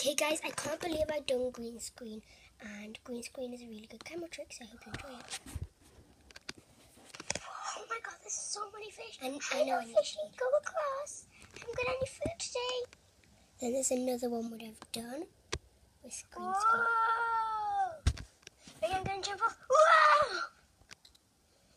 Okay guys, I can't believe I've done green screen and green screen is a really good camera trick so I hope you enjoy it. Oh my god, there's so many fish. And I, I know fish can go across. I haven't got any food today. Then there's another one what I've done with green Whoa. screen. Whoa! I'm going to jump off. Whoa!